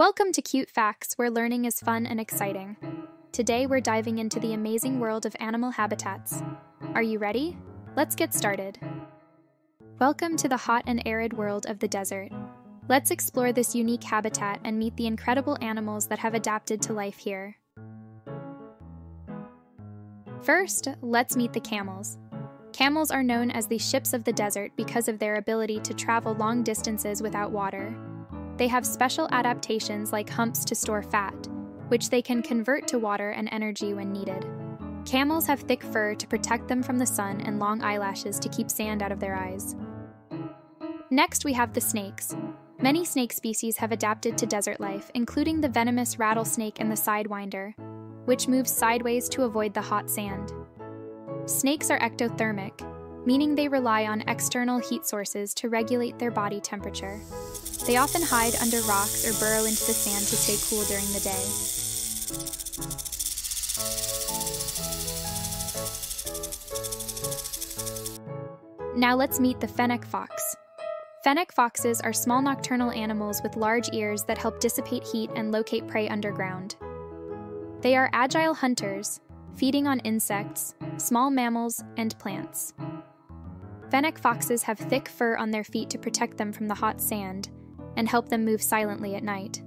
Welcome to Cute Facts, where learning is fun and exciting. Today we're diving into the amazing world of animal habitats. Are you ready? Let's get started. Welcome to the hot and arid world of the desert. Let's explore this unique habitat and meet the incredible animals that have adapted to life here. First, let's meet the camels. Camels are known as the ships of the desert because of their ability to travel long distances without water. They have special adaptations like humps to store fat, which they can convert to water and energy when needed. Camels have thick fur to protect them from the sun and long eyelashes to keep sand out of their eyes. Next, we have the snakes. Many snake species have adapted to desert life, including the venomous rattlesnake and the sidewinder, which moves sideways to avoid the hot sand. Snakes are ectothermic, meaning they rely on external heat sources to regulate their body temperature. They often hide under rocks or burrow into the sand to stay cool during the day. Now let's meet the fennec fox. Fennec foxes are small nocturnal animals with large ears that help dissipate heat and locate prey underground. They are agile hunters, feeding on insects, small mammals, and plants. Fennec foxes have thick fur on their feet to protect them from the hot sand and help them move silently at night.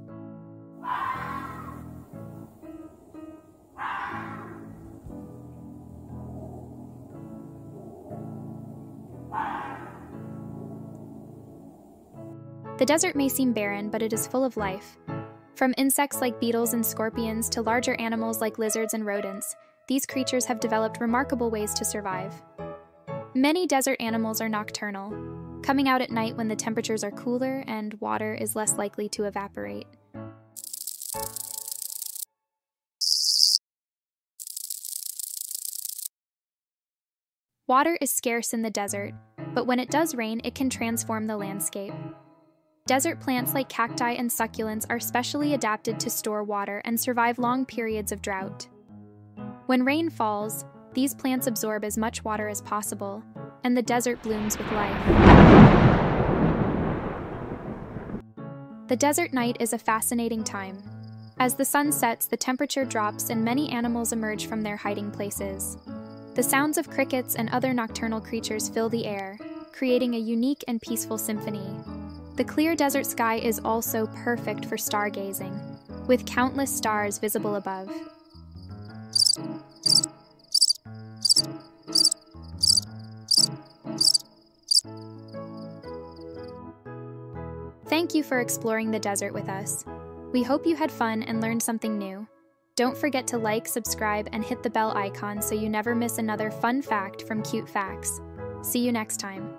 The desert may seem barren, but it is full of life. From insects like beetles and scorpions to larger animals like lizards and rodents, these creatures have developed remarkable ways to survive. Many desert animals are nocturnal, coming out at night when the temperatures are cooler and water is less likely to evaporate. Water is scarce in the desert, but when it does rain, it can transform the landscape. Desert plants like cacti and succulents are specially adapted to store water and survive long periods of drought. When rain falls, these plants absorb as much water as possible, and the desert blooms with life. The desert night is a fascinating time. As the sun sets, the temperature drops and many animals emerge from their hiding places. The sounds of crickets and other nocturnal creatures fill the air, creating a unique and peaceful symphony. The clear desert sky is also perfect for stargazing, with countless stars visible above. Thank you for exploring the desert with us. We hope you had fun and learned something new. Don't forget to like, subscribe, and hit the bell icon so you never miss another fun fact from Cute Facts. See you next time.